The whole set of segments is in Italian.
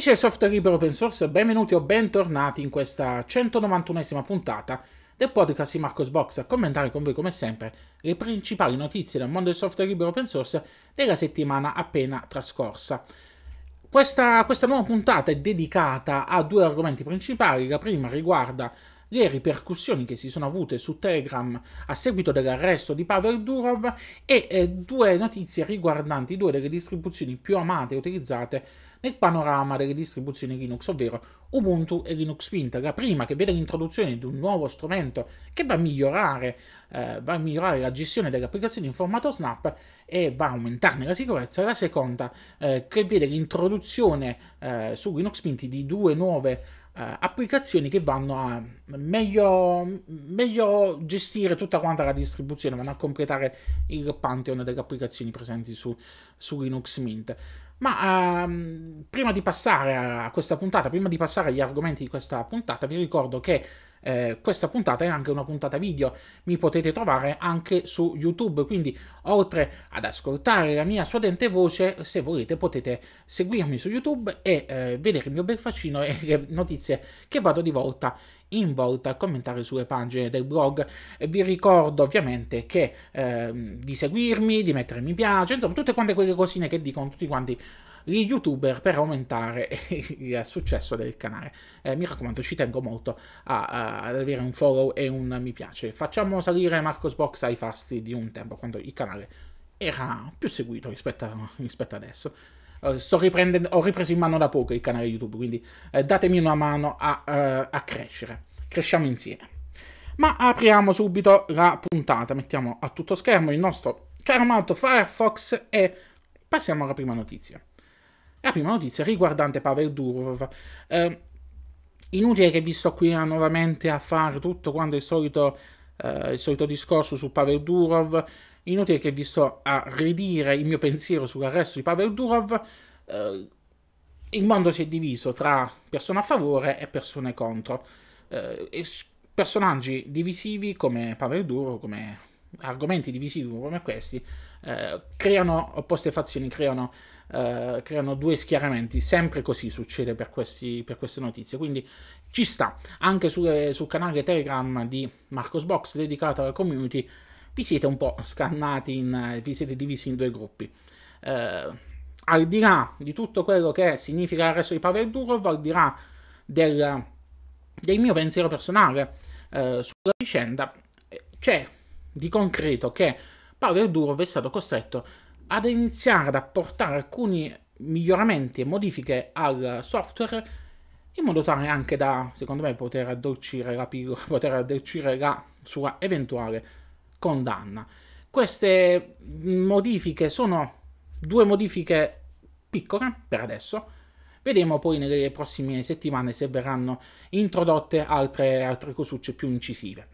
Amici del software libero open source, benvenuti o bentornati in questa 191esima puntata del podcast di Marcosbox a commentare con voi come sempre le principali notizie del mondo del software libero open source della settimana appena trascorsa. Questa, questa nuova puntata è dedicata a due argomenti principali, la prima riguarda le ripercussioni che si sono avute su Telegram a seguito dell'arresto di Pavel Durov e eh, due notizie riguardanti due delle distribuzioni più amate e utilizzate nel panorama delle distribuzioni Linux, ovvero Ubuntu e Linux Mint. La prima che vede l'introduzione di un nuovo strumento che va a migliorare, eh, va a migliorare la gestione delle applicazioni in formato Snap e va a aumentarne la sicurezza. La seconda eh, che vede l'introduzione eh, su Linux Mint di due nuove Uh, applicazioni che vanno a meglio, meglio, gestire tutta quanta la distribuzione, vanno a completare il pantheon delle applicazioni presenti su, su Linux Mint. Ma um, prima di passare a questa puntata, prima di passare agli argomenti di questa puntata, vi ricordo che eh, questa puntata è anche una puntata video, mi potete trovare anche su YouTube, quindi oltre ad ascoltare la mia suadente voce, se volete potete seguirmi su YouTube e eh, vedere il mio bel faccino e le notizie che vado di volta in volta a commentare sulle pagine del blog. Vi ricordo ovviamente che eh, di seguirmi, di mettere mi piace, insomma tutte quante quelle cosine che dicono tutti quanti gli youtuber per aumentare il successo del canale. Eh, mi raccomando, ci tengo molto a, a, ad avere un follow e un mi piace. Facciamo salire Marcos Box ai fasti di un tempo, quando il canale era più seguito rispetto, a, rispetto adesso. Uh, ho ripreso in mano da poco il canale YouTube, quindi uh, datemi una mano a, uh, a crescere. Cresciamo insieme. Ma apriamo subito la puntata, mettiamo a tutto schermo il nostro caro amato Firefox e passiamo alla prima notizia. La prima notizia riguardante Pavel Durov. Eh, inutile che vi sto qui nuovamente a fare tutto quanto il solito, eh, il solito discorso su Pavel Durov. Inutile che vi sto a ridire il mio pensiero sull'arresto di Pavel Durov. Eh, il mondo si è diviso tra persone a favore e persone contro. Eh, e personaggi divisivi come Pavel Durov, come argomenti divisivi come questi, eh, creano opposte fazioni, creano eh, creano due schieramenti. Sempre così succede per, questi, per queste notizie. Quindi ci sta. Anche sulle, sul canale Telegram di Marcos Box dedicato alla community vi siete un po' scannati, in, vi siete divisi in due gruppi. Eh, al di là di tutto quello che significa l'arresto di Pavel Durov, al di là del, del mio pensiero personale eh, sulla vicenda, c'è di concreto che Pavel Durov è stato costretto ad iniziare ad apportare alcuni miglioramenti e modifiche al software in modo tale anche da, secondo me, poter addolcire la, poter addolcire la sua eventuale condanna. Queste modifiche sono due modifiche piccole per adesso. Vedremo poi nelle prossime settimane se verranno introdotte altre, altre cosucce più incisive.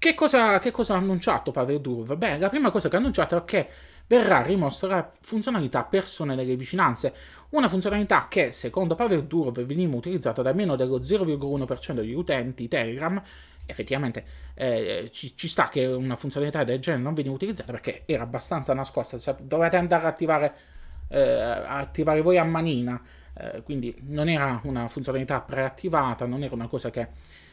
Che cosa, che cosa ha annunciato Pavel Durov? Beh, la prima cosa che ha annunciato è che verrà rimossa la funzionalità persone nelle vicinanze, una funzionalità che, secondo Pavel Durov, veniva utilizzata da meno dello 0,1% degli utenti Telegram. Effettivamente eh, ci, ci, sta che una funzionalità del genere non veniva utilizzata perché era abbastanza nascosta, cioè, dovete andare a attivare, eh, a attivare voi a manina, eh, quindi non era una funzionalità preattivata, non era una cosa che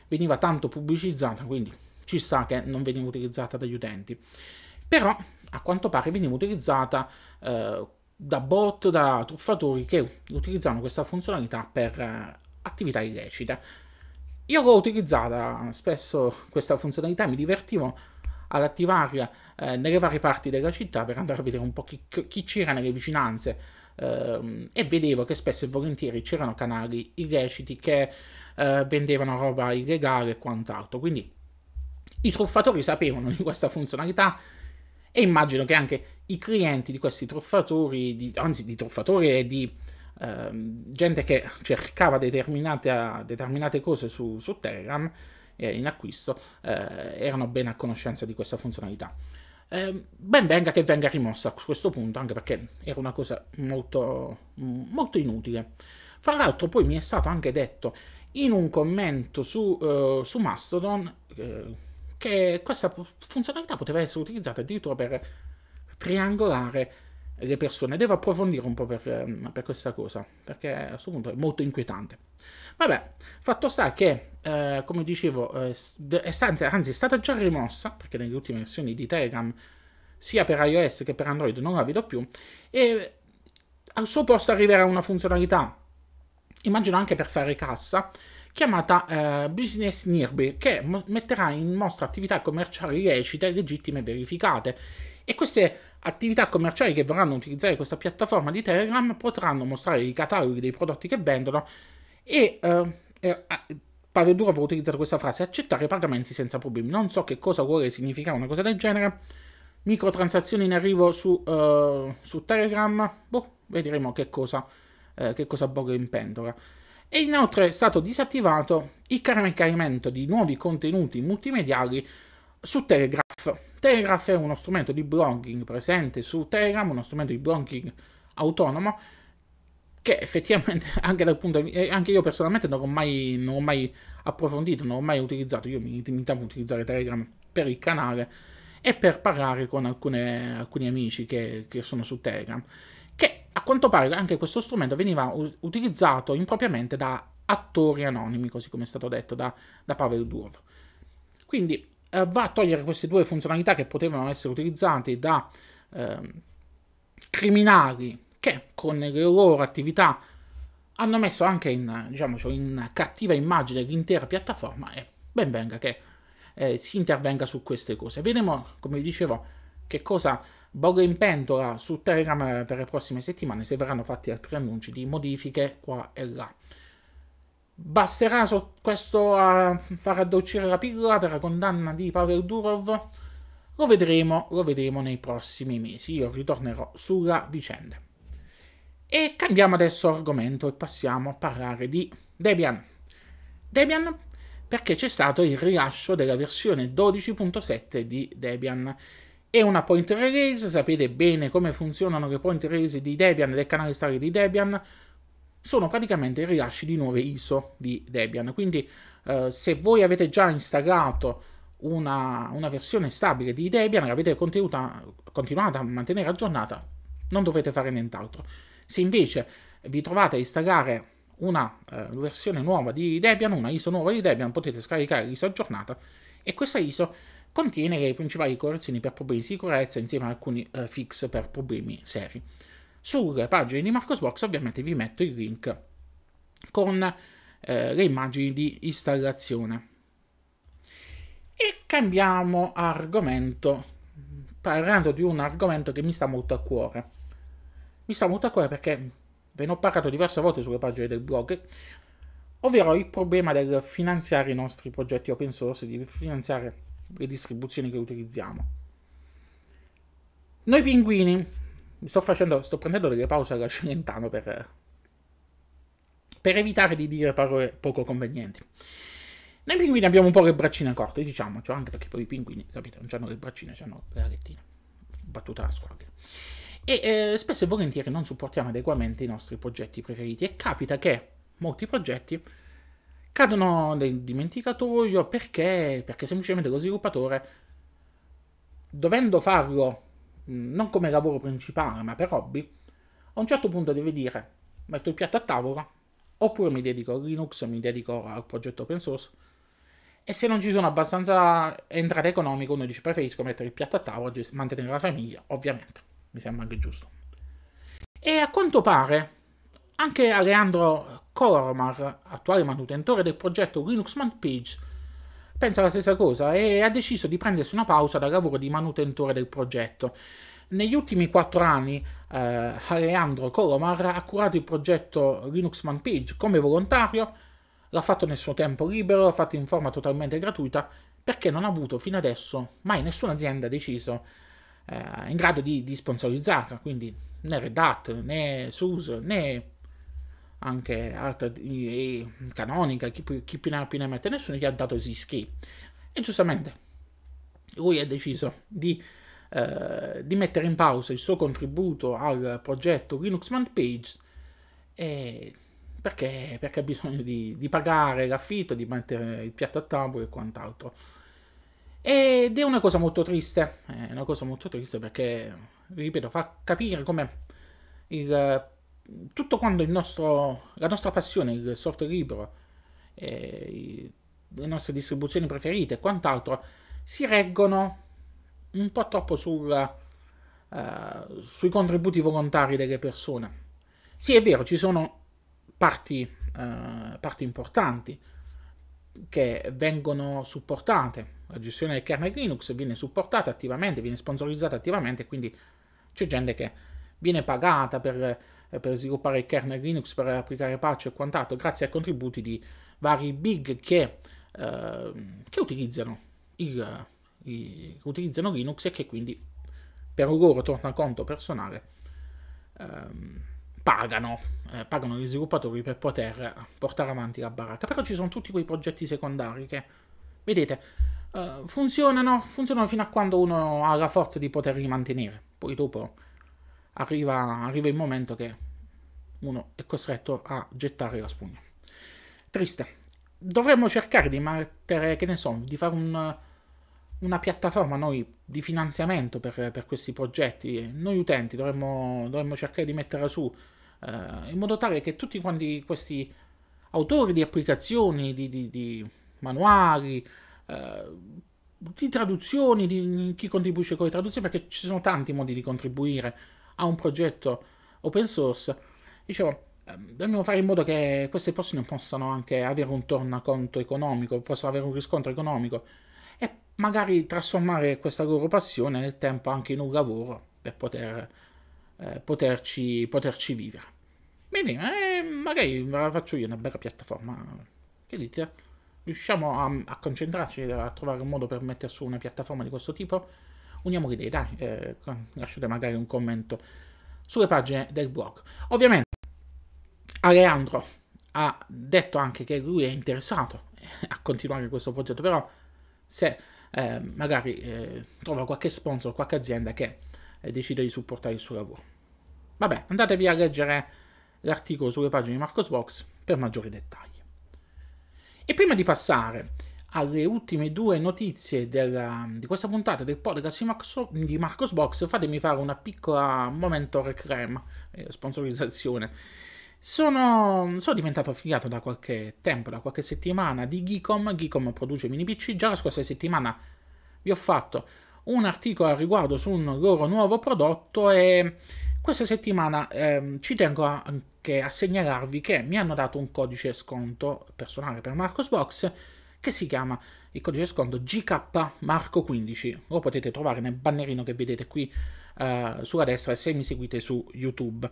veniva tanto pubblicizzata, quindi ci sta che non veniva utilizzata dagli utenti. Però a quanto pare veniva utilizzata eh, da bot, da truffatori che utilizzano questa funzionalità per eh, attività illecite. Io l'ho utilizzata spesso questa funzionalità, mi divertivo ad attivarla eh, nelle varie parti della città per andare a vedere un po' chi, chi c'era nelle vicinanze eh, e vedevo che spesso e volentieri c'erano canali illeciti che eh, vendevano roba illegale e quant'altro. Quindi i truffatori sapevano di questa funzionalità e immagino che anche i clienti di questi truffatori, di, anzi di truffatori e di eh, gente che cercava determinate, determinate cose su, su Telegram eh, in acquisto, eh, erano ben a conoscenza di questa funzionalità. Eh, ben venga che venga rimossa a questo punto, anche perché era una cosa molto, molto inutile. Fra l'altro poi mi è stato anche detto in un commento su, uh, su Mastodon uh, che questa funzionalità poteva essere utilizzata addirittura per triangolare le persone. Devo approfondire un po' per, ehm, per questa cosa, perché a questo punto è molto inquietante. Vabbè, fatto sta che, eh, come dicevo, eh, anzi, anzi, è stata già rimossa, perché nelle ultime versioni di Telegram, sia per iOS che per Android, non la vedo più, e al suo posto arriverà una funzionalità, immagino anche per fare cassa, chiamata eh, Business Nearby, che metterà in mostra attività commerciali lecite, legittime e verificate. E queste attività commerciali che vorranno utilizzare questa piattaforma di Telegram potranno mostrare i cataloghi dei prodotti che vendono e eh, eh, Pavel Durov ha utilizzato questa frase accettare pagamenti senza problemi. Non so che cosa vuole significare una cosa del genere. Microtransazioni in arrivo su, uh, su Telegram. Boh, vedremo che cosa, eh, che cosa bolle in pentola. E inoltre è stato disattivato il caricamento di nuovi contenuti multimediali su Telegraph. Telegraph è uno strumento di blogging presente su Telegram, uno strumento di blogging autonomo che effettivamente anche dal punto di vista, anche io personalmente non ho mai, mai approfondito, non ho mai utilizzato, io mi limitavo a utilizzare Telegram per il canale e per parlare con alcune, alcuni amici che, che sono su Telegram che a quanto pare anche questo strumento veniva utilizzato impropriamente da attori anonimi, così come è stato detto da, da Pavel Durov. Quindi eh, va a togliere queste due funzionalità che potevano essere utilizzate da eh, criminali che con le loro attività hanno messo anche in, diciamo, cioè in cattiva immagine l'intera piattaforma e ben venga che eh, si intervenga su queste cose. Vedremo, come dicevo, che cosa Bogo in pentola su Telegram per le prossime settimane se verranno fatti altri annunci di modifiche qua e là. Basterà questo a far addolcire la pillola per la condanna di Pavel Durov? Lo vedremo, lo vedremo nei prossimi mesi. Io ritornerò sulla vicenda. E cambiamo adesso argomento e passiamo a parlare di Debian. Debian perché c'è stato il rilascio della versione 12.7 di Debian è una point release, sapete bene come funzionano le point release di Debian e del canale stabile di Debian, sono praticamente i rilasci di nuove ISO di Debian, quindi eh, se voi avete già installato una, una versione stabile di Debian e l'avete continuata a mantenere aggiornata, non dovete fare nient'altro. Se invece vi trovate a installare una eh, versione nuova di Debian, una ISO nuova di Debian, potete scaricare l'ISO aggiornata e questa ISO contiene le principali correzioni per problemi di sicurezza insieme ad alcuni eh, fix per problemi seri. Sulle pagine di Marcosbox ovviamente vi metto il link con eh, le immagini di installazione. E cambiamo argomento, parlando di un argomento che mi sta molto a cuore. Mi sta molto a cuore perché ve ne ho parlato diverse volte sulle pagine del blog, ovvero il problema del finanziare i nostri progetti open source, di finanziare le distribuzioni che utilizziamo. Noi pinguini, sto, facendo, sto prendendo delle pause alla Celentano per, per evitare di dire parole poco convenienti. Noi pinguini abbiamo un po' le braccine corte, diciamo, cioè anche perché poi i pinguini, sapete, non hanno le braccine, hanno le alettine. Battuta a squadra. E eh, spesso e volentieri non supportiamo adeguatamente i nostri progetti preferiti e capita che molti progetti cadono nel dimenticatoio perché, perché semplicemente lo sviluppatore, dovendo farlo non come lavoro principale ma per hobby, a un certo punto deve dire metto il piatto a tavola oppure mi dedico a Linux, mi dedico al progetto open source e se non ci sono abbastanza entrate economiche uno dice preferisco mettere il piatto a tavola, mantenere la famiglia, ovviamente, mi sembra anche giusto. E a quanto pare anche Alejandro Colormar, attuale manutentore del progetto Linux Man Page, pensa la stessa cosa e ha deciso di prendersi una pausa dal lavoro di manutentore del progetto. Negli ultimi quattro anni eh, Alejandro Colomar ha curato il progetto Linux Man Page come volontario, l'ha fatto nel suo tempo libero, l'ha fatto in forma totalmente gratuita, perché non ha avuto fino adesso mai nessuna azienda deciso eh, in grado di, di sponsorizzarla, quindi né Red Hat, né SUSE, né anche alta e canonica, chi, chi più ne ha più ne mette, nessuno gli ha dato Zscape. E giustamente lui ha deciso di, eh, di, mettere in pausa il suo contributo al progetto Linux Man Page e perché, perché ha bisogno di, di, pagare l'affitto, di mettere il piatto a tavola e quant'altro. Ed è una cosa molto triste, è una cosa molto triste perché ripeto, fa capire come il, tutto quando nostro, la nostra passione, il software libero, eh, le nostre distribuzioni preferite e quant'altro si reggono un po' troppo sul, uh, sui contributi volontari delle persone. Sì, è vero, ci sono parti, uh, parti importanti che vengono supportate. La gestione del kernel Linux viene supportata attivamente, viene sponsorizzata attivamente, quindi c'è gente che viene pagata per, per sviluppare il kernel Linux, per applicare patch e quant'altro, grazie ai contributi di vari big che, uh, che utilizzano il, i, utilizzano Linux e che quindi per un loro tornaconto personale ehm, pagano, eh, pagano gli sviluppatori per poter portare avanti la baracca. Però ci sono tutti quei progetti secondari che, vedete, eh, funzionano, funzionano fino a quando uno ha la forza di poterli mantenere. Poi dopo arriva, arriva il momento che uno è costretto a gettare la spugna. Triste. Dovremmo cercare di mettere, che ne so, di fare un una piattaforma noi di finanziamento per, per questi progetti. Noi utenti dovremmo, dovremmo cercare di metterla su eh, in modo tale che tutti quanti questi autori di applicazioni, di, di, di manuali, eh, di traduzioni, di chi contribuisce con le traduzioni, perché ci sono tanti modi di contribuire a un progetto open source. Dicevo, ehm, dobbiamo fare in modo che queste persone possano anche avere un tornaconto economico, possano avere un riscontro economico e magari trasformare questa loro passione nel tempo anche in un lavoro per poter, eh, poterci, poterci, vivere. Bene, eh, magari faccio io una bella piattaforma. Che dite? Riusciamo a, a, concentrarci, a trovare un modo per mettere su una piattaforma di questo tipo? Uniamo le idee, dai, eh, lasciate magari un commento sulle pagine del blog. Ovviamente, Aleandro ha detto anche che lui è interessato a continuare questo progetto, però se eh, magari eh, trova qualche sponsor, qualche azienda che eh, decide di supportare il suo lavoro. Vabbè, andatevi a leggere l'articolo sulle pagine di Marcosbox per maggiori dettagli. E prima di passare alle ultime due notizie della, di questa puntata del podcast di, Marcosbox, fatemi fare una piccola momento reclame, eh, sponsorizzazione sono, sono, diventato affiliato da qualche tempo, da qualche settimana di Geekom. Geekom produce mini PC. Già la scorsa settimana vi ho fatto un articolo al riguardo su un loro nuovo prodotto e questa settimana eh, ci tengo anche a segnalarvi che mi hanno dato un codice sconto personale per Marcosbox che si chiama il codice sconto GK Marco 15. Lo potete trovare nel bannerino che vedete qui eh, sulla destra se mi seguite su YouTube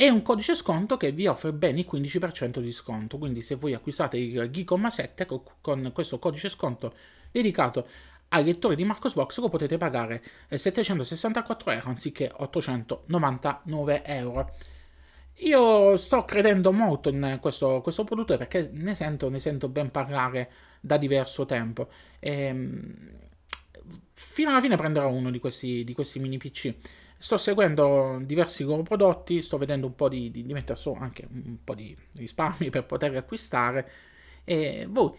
è un codice sconto che vi offre ben il 15% di sconto, quindi se voi acquistate il Geekom 7 con questo codice sconto dedicato ai lettori di Marcosbox lo potete pagare 764 euro anziché 899 euro. Io sto credendo molto in questo, questo prodotto perché ne sento, ne sento, ben parlare da diverso tempo. E, ehm, fino alla fine prenderò uno di questi, di questi mini PC sto seguendo diversi loro prodotti, sto vedendo un po' di, di, di mettere su anche un po' di risparmi per poter acquistare. E voi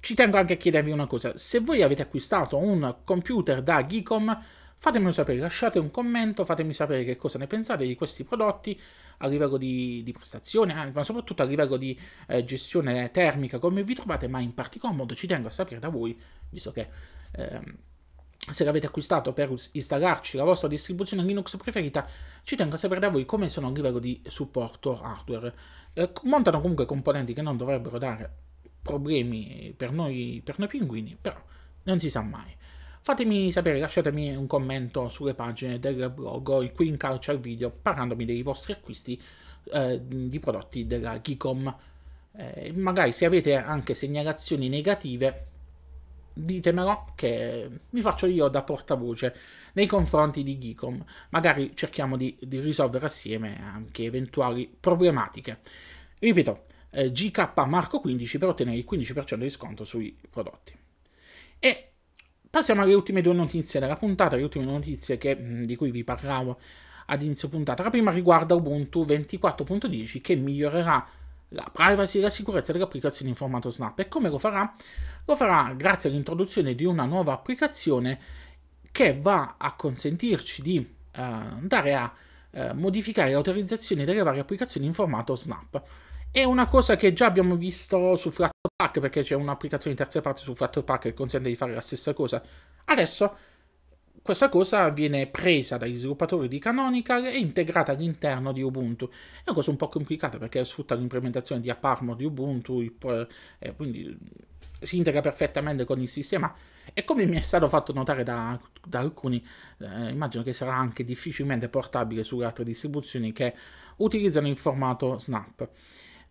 ci tengo anche a chiedervi una cosa: se voi avete acquistato un computer da Geekom, fatemelo sapere, lasciate un commento, fatemi sapere che cosa ne pensate di questi prodotti a livello di, di prestazione, ma soprattutto a livello di eh, gestione termica, come vi trovate, ma in particolar modo ci tengo a sapere da voi, visto che. Ehm, se l'avete acquistato per installarci la vostra distribuzione Linux preferita, ci tengo a sapere da voi come sono a livello di supporto hardware. Eh, montano comunque componenti che non dovrebbero dare problemi per noi, per noi pinguini, però non si sa mai. Fatemi sapere, lasciatemi un commento sulle pagine del blog o qui in calcio al video parlandomi dei vostri acquisti eh, di prodotti della Geekom. Eh, magari se avete anche segnalazioni negative ditemelo che vi faccio io da portavoce nei confronti di Geekom. Magari cerchiamo di, di risolvere assieme anche eventuali problematiche. Ripeto, eh, GK Marco 15 per ottenere il 15% di sconto sui prodotti. E passiamo alle ultime due notizie della puntata, le ultime notizie che, di cui vi parlavo ad inizio puntata. La prima riguarda Ubuntu 24.10 che migliorerà la privacy e la sicurezza delle applicazioni in formato Snap. E come lo farà? Lo farà grazie all'introduzione di una nuova applicazione che va a consentirci di andare a modificare le autorizzazioni delle varie applicazioni in formato Snap. È una cosa che già abbiamo visto su Flatpak perché c'è un'applicazione di terza parte su Flatpak che consente di fare la stessa cosa. Adesso questa cosa viene presa dagli sviluppatori di Canonical e integrata all'interno di Ubuntu. È una cosa un po' complicata perché sfrutta l'implementazione di AppArmor di Ubuntu, eh, quindi si integra perfettamente con il sistema e come mi è stato fatto notare da, da alcuni, eh, immagino che sarà anche difficilmente portabile sulle altre distribuzioni che utilizzano il formato Snap.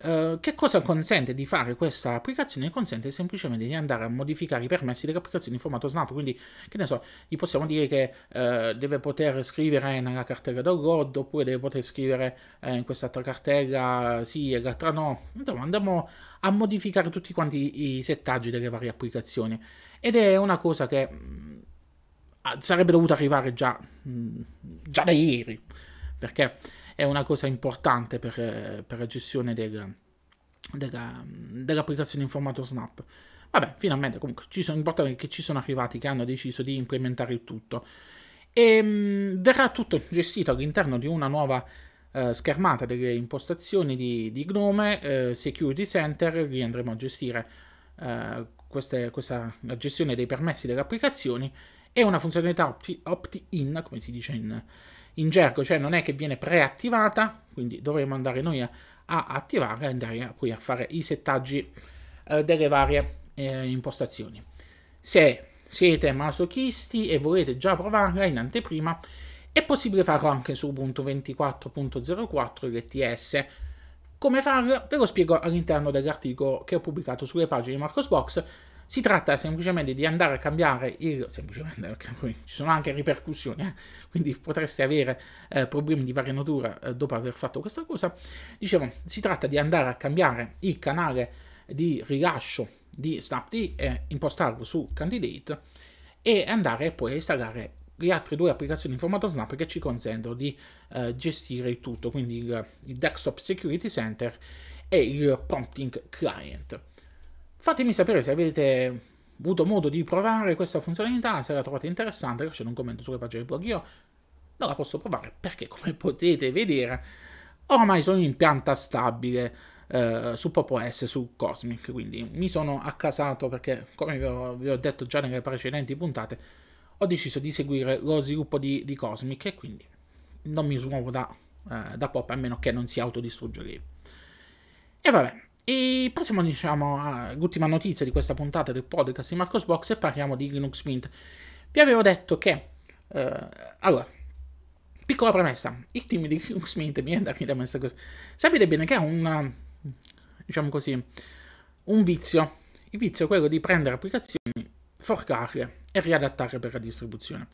Uh, che cosa consente di fare questa applicazione? Consente semplicemente di andare a modificare i permessi dell'applicazione in formato Snap, quindi che ne so, gli possiamo dire che uh, deve poter scrivere nella cartella download oppure deve poter scrivere uh, in quest'altra cartella sì e l'altra no, insomma andiamo a modificare tutti quanti i settaggi delle varie applicazioni ed è una cosa che mh, mm, sarebbe dovuta arrivare già, mh, mm, già da ieri, perché è una cosa importante per, per la gestione del, della, dell'applicazione in formato Snap. Vabbè, finalmente comunque ci sono importanti che ci sono arrivati che hanno deciso di implementare il tutto. E mh, mm, verrà tutto gestito all'interno di una nuova uh, schermata delle impostazioni di, di Gnome uh, Security Center. Lì andremo a gestire uh, queste, questa, la gestione dei permessi delle applicazioni e una funzionalità opt-in, come si dice in, in gergo, cioè non è che viene preattivata, quindi dovremo andare noi a, a attivare e andare poi a fare i settaggi eh, delle varie eh, impostazioni. Se siete masochisti e volete già provarla in anteprima, è possibile farlo anche su Ubuntu 24.04 LTS. Come farlo? Ve lo spiego all'interno dell'articolo che ho pubblicato sulle pagine di Marcosbox si tratta semplicemente di andare a cambiare il... semplicemente perché ci sono anche ripercussioni, eh? quindi potreste avere eh, problemi di varia natura eh, dopo aver fatto questa cosa. Dicevo, si tratta di andare a cambiare il canale di rilascio di Snapd e impostarlo su Candidate e andare poi a installare le altre due applicazioni in formato Snap che ci consentono di eh, gestire il tutto, quindi il, il Desktop Security Center e il Prompting Client. Fatemi sapere se avete avuto modo di provare questa funzionalità, se la trovate interessante, lasciate un commento sulle pagine del blog. Io non la posso provare perché, come potete vedere, ormai sono in pianta stabile eh, su Pop OS, su Cosmic, quindi mi sono accasato perché, come vi ho, vi ho, detto già nelle precedenti puntate, ho deciso di seguire lo sviluppo di, di Cosmic e quindi non mi smuovo da, eh, da Pop a meno che non si autodistrugga lì. E vabbè, e passiamo diciamo all'ultima notizia di questa puntata del podcast di Marcos Box e parliamo di Linux Mint. Vi avevo detto che, eh, allora, piccola premessa, il team di Linux Mint mi viene da ridere questa cosa. Sapete bene che ha un, diciamo così, un vizio. Il vizio è quello di prendere applicazioni, forcarle e riadattarle per la distribuzione.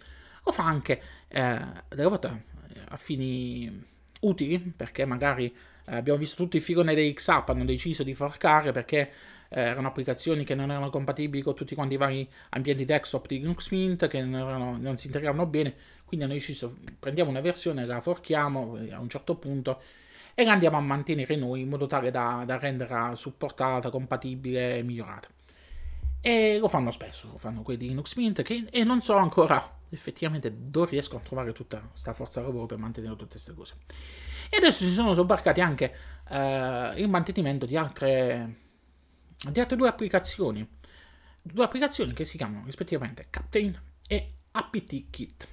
Lo fa anche eh, delle volte a fini utili, perché magari eh, abbiamo visto tutto il filone dei XApp, hanno deciso di forcare perché eh, erano applicazioni che non erano compatibili con tutti quanti i vari ambienti desktop di Linux Mint, che non, erano, non si integravano bene, quindi hanno deciso prendiamo una versione, la forchiamo a un certo punto e la andiamo a mantenere noi in modo tale da, da renderla supportata, compatibile e migliorata. E lo fanno spesso, lo fanno quelli di Linux Mint che, e non so ancora effettivamente dove riesco a trovare tutta questa forza lavoro per mantenere tutte queste cose. E adesso si sono sobbarcati anche eh, il mantenimento di altre, di altre due applicazioni. Due applicazioni che si chiamano rispettivamente Captain e apt Kit.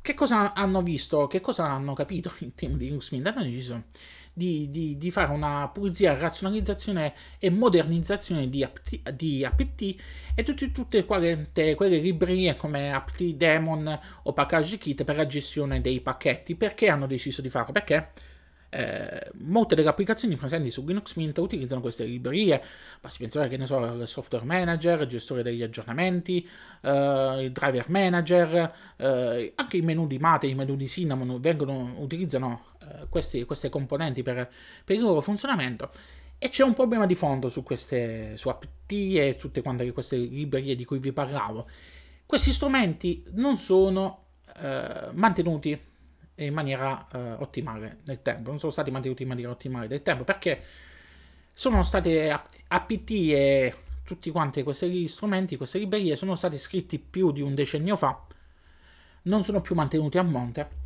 Che cosa hanno visto, che cosa hanno capito in team di Linux? Hanno deciso di, di, di, fare una pulizia, razionalizzazione e modernizzazione di apt, di apt e tutte, tutte quelle, quelle librerie come apt daemon o package kit per la gestione dei pacchetti. Perché hanno deciso di farlo? Perché eh, molte delle applicazioni presenti su Linux Mint utilizzano queste librerie, basti pensare che ne so, il software manager, il gestore degli aggiornamenti, eh, il driver manager, eh, anche i menu di Mate, i menu di Cinnamon vengono, utilizzano eh, questi, queste componenti per, per, il loro funzionamento. E c'è un problema di fondo su queste su apt e tutte quante queste librerie di cui vi parlavo. Questi strumenti non sono eh, mantenuti in maniera uh, ottimale nel tempo, non sono stati mantenuti in maniera ottimale nel tempo perché sono state APT e tutti quanti questi strumenti, queste librerie sono stati scritti più di un decennio fa, non sono più mantenuti a monte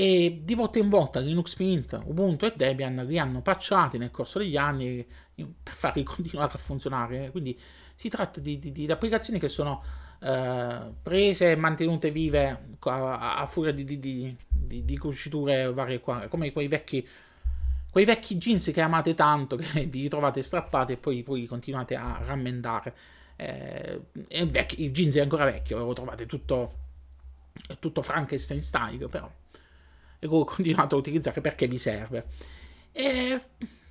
e di volta in volta Linux Mint, Ubuntu e Debian li hanno patchati nel corso degli anni per farli continuare a funzionare. Quindi si tratta di, di, di applicazioni che sono eh, prese e mantenute vive a, a furia di, di, cuciture varie qua, come quei vecchi, quei vecchi jeans che amate tanto, che vi ritrovate strappati e poi voi continuate a rammendare. Eh, vecchio, il jeans è ancora vecchio, lo trovate tutto, tutto Frankenstein style, però e continuate a utilizzare perché vi serve. E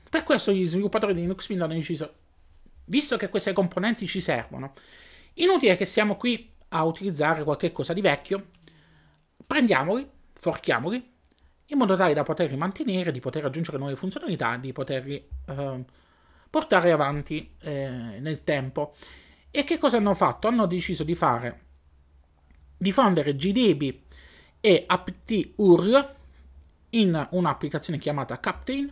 per questo gli sviluppatori di Linux Mint hanno deciso, visto che queste componenti ci servono, inutile che siamo qui a utilizzare qualche cosa di vecchio, prendiamoli, forchiamoli, in modo tale da poterli mantenere, di poter aggiungere nuove funzionalità, di poterli eh, portare avanti eh, nel tempo. E che cosa hanno fatto? Hanno deciso di fare, di fondere GDB e apt-URL in un'applicazione chiamata Captain.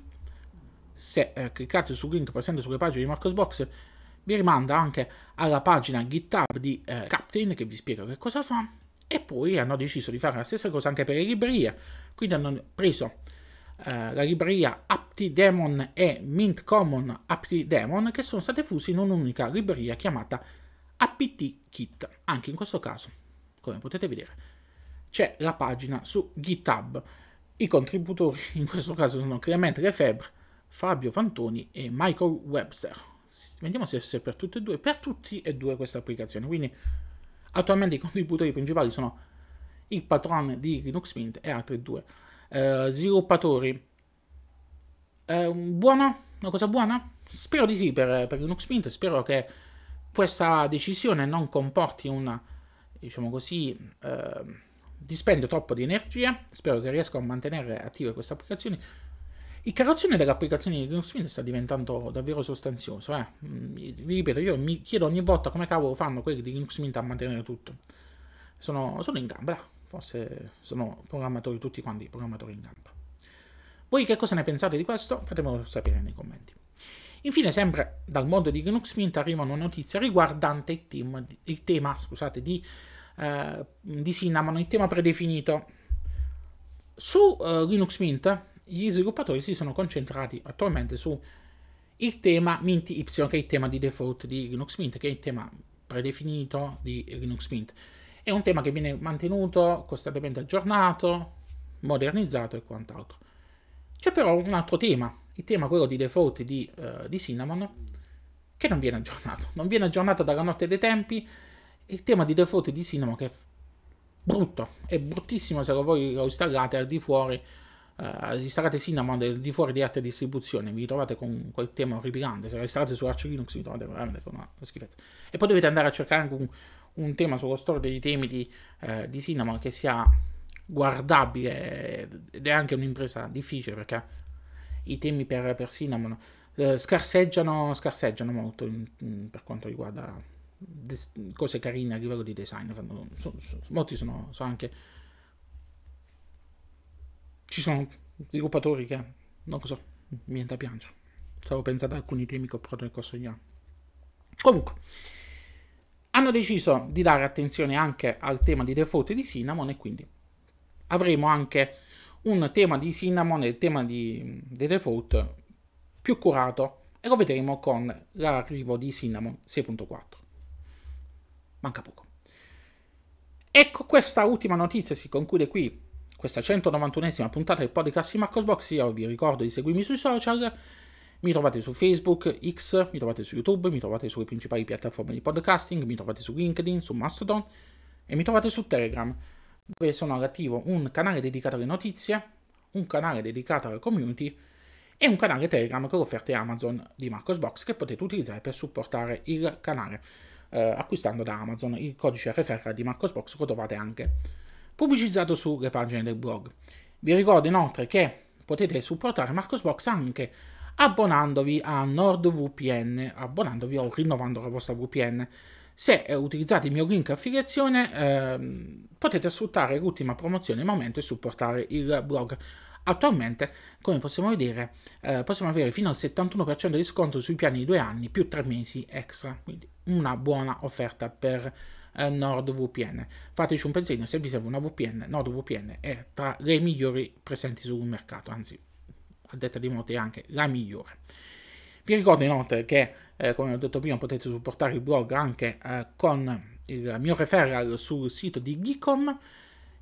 Se eh, cliccate sul link presente sulle pagine di Marcosbox, vi rimanda anche alla pagina GitHub di eh, Captain che vi spiega che cosa fa. E poi hanno deciso di fare la stessa cosa anche per le librerie. Quindi hanno preso eh, la libreria AptDemon e Mint Common AptDemon che sono state fuse in un'unica libreria chiamata apt-kit. Anche in questo caso, come potete vedere, c'è la pagina su GitHub. I contributori in questo caso sono Clemente Lefebvre, Fabio Fantoni e Michael Webster. Vediamo se è per tutti e due, per tutti e due queste applicazioni. Quindi attualmente i contributori principali sono il patron di Linux Mint e altri due uh, sviluppatori. Uh, buono? Una cosa buona? Spero di sì per, per Linux Mint, spero che questa decisione non comporti una, diciamo così, uh, dispendio troppo di energia, spero che riesca a mantenere attive queste applicazioni. Il carrozzone delle applicazioni di Linux Mint sta diventando davvero sostanzioso. Eh. Mm, vi ripeto, io mi chiedo ogni volta come cavolo fanno quelli di Linux Mint a mantenere tutto. Sono, sono in gamba, forse sono programmatori tutti quanti programmatori in gamba. Voi che cosa ne pensate di questo? Fatemelo sapere nei commenti. Infine, sempre dal mondo di Linux Mint arriva una notizia riguardante il tema, il tema scusate, di eh, di Cinnamon, il tema predefinito. Su uh, Linux Mint gli sviluppatori si sono concentrati attualmente su il tema Mint Y, che è il tema di default di Linux Mint, che è il tema predefinito di Linux Mint. È un tema che viene mantenuto, costantemente aggiornato, modernizzato e quant'altro. C'è però un altro tema, il tema quello di default di, uh, di Cinnamon, che non viene aggiornato. Non viene aggiornato dalla notte dei tempi, il tema di default di Cinnamon che è brutto, è bruttissimo se lo voi lo installate al di fuori, uh, installate Cinnamon al di fuori di altre distribuzioni, vi trovate con quel tema orripilante, se lo installate su Arch Linux vi trovate veramente con una schifezza. E poi dovete andare a cercare anche un, un tema sullo store dei temi di, uh, di Cinnamon che sia guardabile ed è anche un'impresa difficile perché i temi per, per Cinnamon eh, scarseggiano, scarseggiano molto in, in, per quanto riguarda cose carine a livello di design. Fanno, so, so, molti sono, sono anche. Ci sono sviluppatori che non so, niente da piangere. Stavo pensando ad alcuni temi che ho provato nel corso degli anni. Comunque, hanno deciso di dare attenzione anche al tema di default di Cinnamon e quindi avremo anche un tema di Cinnamon e il tema di, di default più curato e lo vedremo con l'arrivo di Cinnamon 6.4 manca poco. Ecco, questa ultima notizia si conclude qui, questa 191esima puntata del podcast di Marcosbox. Io vi ricordo di seguirmi sui social, mi trovate su Facebook, X, mi trovate su YouTube, mi trovate sulle principali piattaforme di podcasting, mi trovate su LinkedIn, su Mastodon e mi trovate su Telegram, dove sono all'attivo un canale dedicato alle notizie, un canale dedicato alla community e un canale Telegram con offerte Amazon di Marcosbox che potete utilizzare per supportare il canale eh, acquistando da Amazon il codice RFR di Marcosbox lo trovate anche pubblicizzato sulle pagine del blog. Vi ricordo inoltre che potete supportare Marcosbox anche abbonandovi a NordVPN, abbonandovi o rinnovando la vostra VPN. Se utilizzate il mio link affiliazione eh, potete sfruttare l'ultima promozione al momento e supportare il blog. Attualmente, come possiamo vedere, eh, possiamo avere fino al 71% di sconto sui piani di due anni più tre mesi extra, quindi una buona offerta per eh, NordVPN. Fateci un pensierino se vi serve una VPN, NordVPN è tra le migliori presenti sul mercato, anzi a detta di molti anche la migliore. Vi ricordo inoltre che, eh, come ho detto prima, potete supportare il blog anche eh, con il mio referral sul sito di Geekom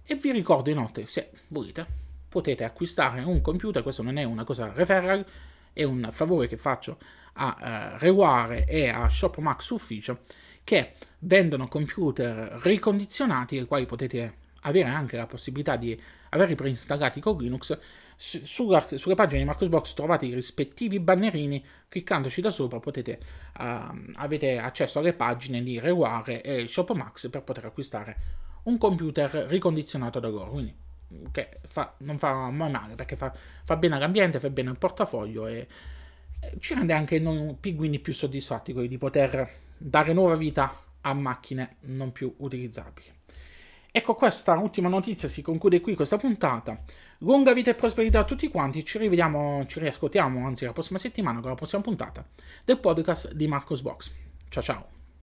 e vi ricordo inoltre, se volete, potete acquistare un computer, questo non è una cosa referral, è un favore che faccio a uh, Reware e a ShopMax Ufficio che vendono computer ricondizionati, ai quali potete avere anche la possibilità di averli preinstallati con Linux. Sulla, sulle pagine di Marcosbox trovate i rispettivi bannerini, cliccandoci da sopra potete, uh, avete accesso alle pagine di Reware e ShopMax per poter acquistare un computer ricondizionato da loro. Quindi che fa, non fa mai male perché fa, fa bene all'ambiente, fa bene al portafoglio e, e ci rende anche noi pinguini più soddisfatti quelli di poter dare nuova vita a macchine non più utilizzabili. Ecco, questa ultima notizia si conclude qui questa puntata. Lunga vita e prosperità a tutti quanti. Ci rivediamo, ci riascoltiamo, anzi, la prossima settimana con la prossima puntata del podcast di Marcos Box. Ciao ciao.